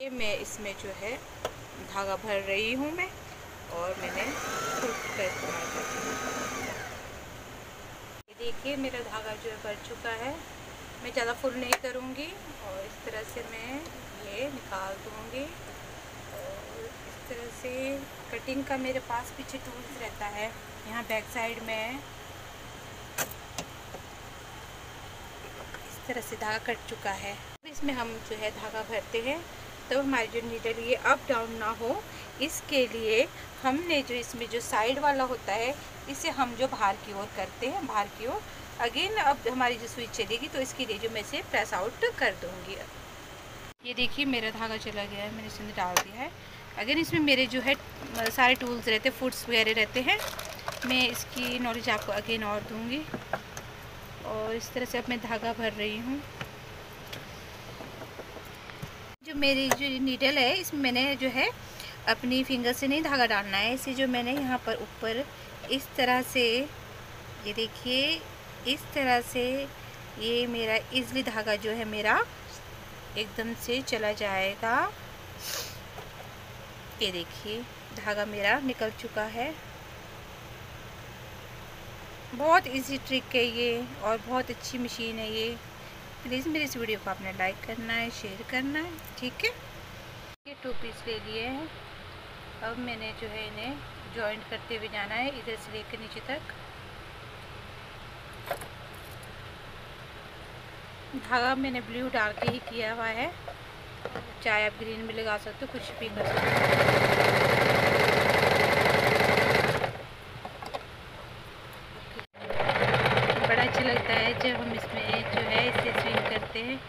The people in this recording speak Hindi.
ये मैं इसमें जो है धागा भर रही हूँ मैं और मैंने का इस्तेमाल कर ये देखिए, मेरा धागा जो है भर चुका है। मैं ज़्यादा फुल नहीं करूँगी और इस तरह से मैं ये निकाल दूँगी और इस तरह से कटिंग का मेरे पास पीछे टूल्स रहता है। यहाँ बैक साइड में इस तरह से धागा कट चुका है। इसमें हम जो है धागा भरते हैं। तो हमारी जो नीडल ये अप डाउन ना हो, इसके लिए हमने जो इसमें जो साइड वाला होता है, इसे हम जो बाहर की ओर करते हैं, बाहर की ओर अगेन अब हमारी जो स्विच चलेगी तो इसके लिए जो मैं इसे प्रेस आउट कर दूँगी। ये देखिए, मेरा धागा चला गया है, मैंने इसमें डाल दिया है। अगेन इसमें मेरे जो है सारे टूल्स रहते हैं फूड्स वगैरह रहते हैं, मैं इसकी नॉलेज आपको अगेन और दूँगी। और इस तरह से अब मैं धागा भर रही हूँ। मेरी जो नीडल है, इसमें मैंने जो है अपनी फिंगर से नहीं धागा डालना है। इसे जो मैंने यहाँ पर ऊपर इस तरह से, ये देखिए, इस तरह से ये मेरा इजली धागा जो है मेरा एकदम से चला जाएगा। ये देखिए, धागा मेरा निकल चुका है। बहुत इजी ट्रिक है ये और बहुत अच्छी मशीन है ये। प्लीज़ मेरी इस वीडियो को आपने लाइक करना है, शेयर करना है, ठीक है? ये टू पीस ले लिए हैं। अब मैंने जो है इन्हें जॉइंट करते हुए जाना है, इधर से लेकर नीचे तक। धागा मैंने ब्लू डाल के ही किया हुआ है। चाहे आप ग्रीन भी लगा सकते हो, कुछ भी कर सकते हो। अच्छा लगता है जब हम इसमें जो है there